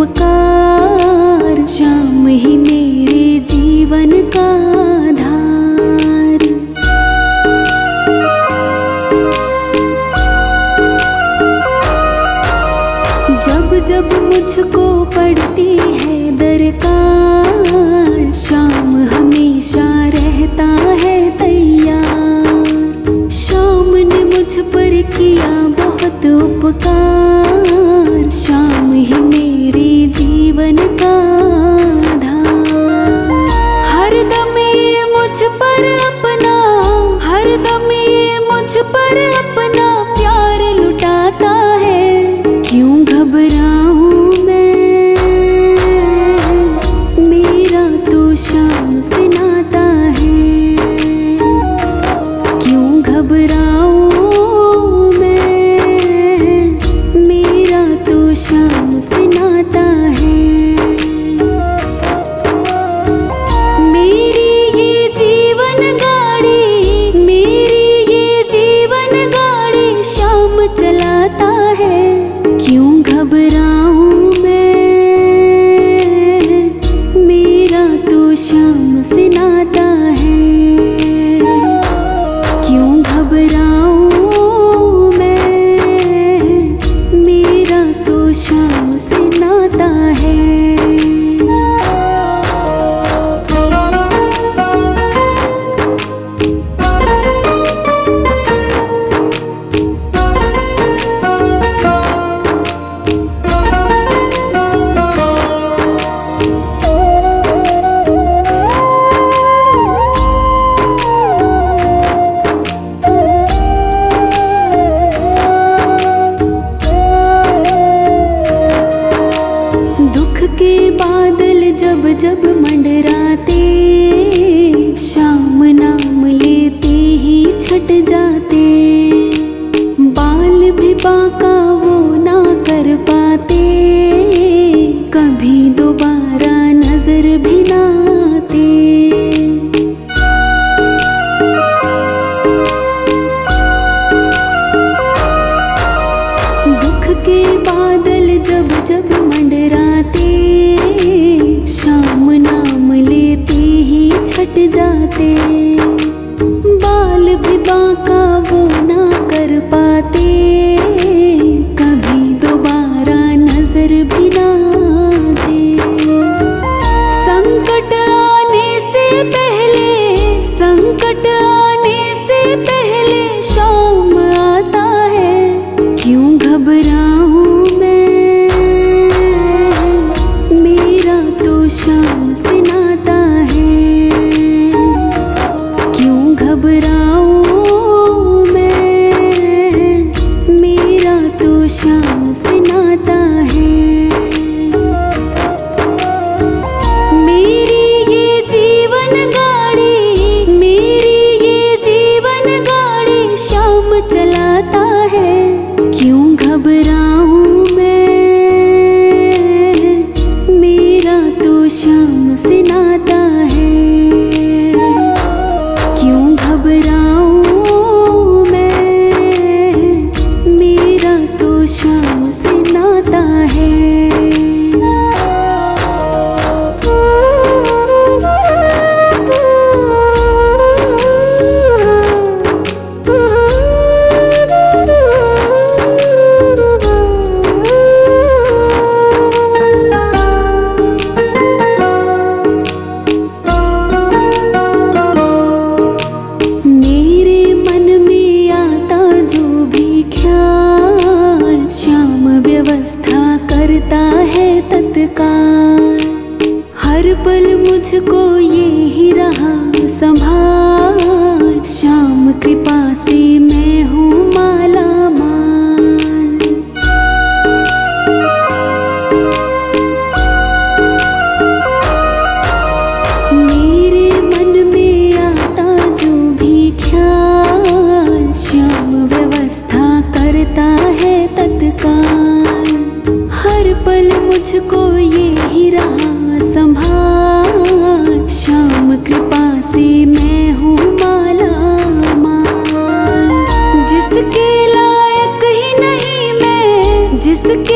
उपकार श्याम ही मेरे जीवन का आधार। जब जब मुझको पड़ती है दरकार श्याम हमेशा रहता है तैयार। श्याम ने मुझ पर किया बहुत उपकार, शाम ही मेरे मन के बादल जब जब मंडराते, शाम नाम लेते ही छट जाते। बाल भी बाका वो ना कर पाते, कभी दोबारा नज़र भी The.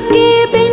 भर के